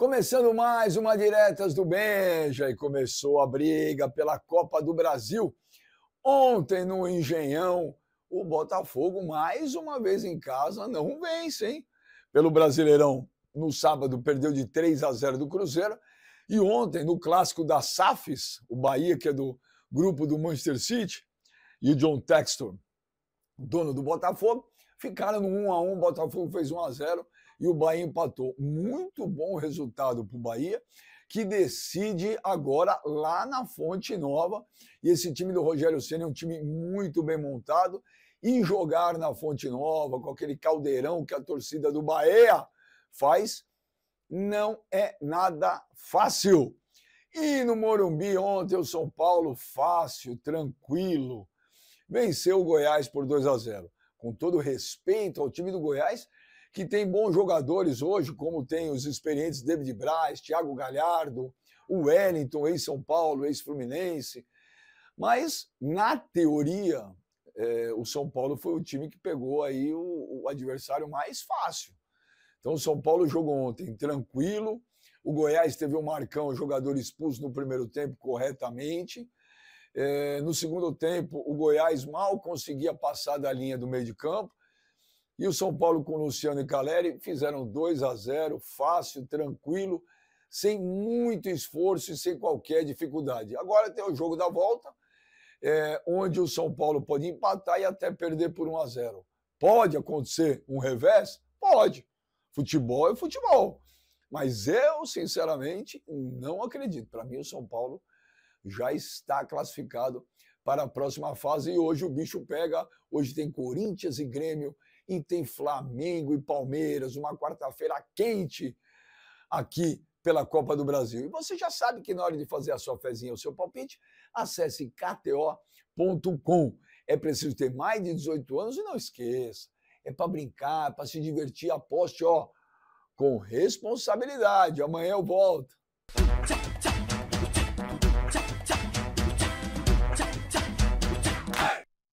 Começando mais uma Diretas do Benja e começou a briga pela Copa do Brasil. Ontem no Engenhão, o Botafogo, mais uma vez em casa, não vence, hein? Pelo Brasileirão, no sábado, perdeu de 3 a 0 do Cruzeiro. E ontem, no clássico da SAFs, o Bahia, que é do grupo do Manchester City, e o John Textor, dono do Botafogo, ficaram no 1 a 1 o Botafogo fez 1 a 0 e o Bahia empatou. Muito bom resultado para o Bahia, que decide agora lá na Fonte Nova. E esse time do Rogério Senna é um time muito bem montado. E jogar na Fonte Nova, com aquele caldeirão que a torcida do Bahia faz, não é nada fácil. E no Morumbi, ontem, o São Paulo, fácil, tranquilo, venceu o Goiás por 2 a 0. Com todo respeito ao time do Goiás, que tem bons jogadores hoje, como tem os experientes David Braz, Thiago Galhardo, o Wellington, ex-São Paulo, ex-Fluminense. Mas, na teoria, é, o São Paulo foi o time que pegou aí o, o adversário mais fácil. Então, o São Paulo jogou ontem tranquilo. O Goiás teve um Marcão, jogador expulso no primeiro tempo corretamente. É, no segundo tempo, o Goiás mal conseguia passar da linha do meio de campo. E o São Paulo com Luciano e Caleri fizeram 2 a 0, fácil, tranquilo, sem muito esforço e sem qualquer dificuldade. Agora tem o jogo da volta, é, onde o São Paulo pode empatar e até perder por 1 a 0. Pode acontecer um revés? Pode. Futebol é futebol. Mas eu, sinceramente, não acredito. Para mim, o São Paulo já está classificado para a próxima fase e hoje o bicho pega. Hoje tem Corinthians e Grêmio e tem Flamengo e Palmeiras, uma quarta-feira quente aqui pela Copa do Brasil. E você já sabe que na hora de fazer a sua fezinha, o seu palpite, acesse kto.com. É preciso ter mais de 18 anos e não esqueça, é para brincar, para se divertir, aposte, ó, com responsabilidade. Amanhã eu volto.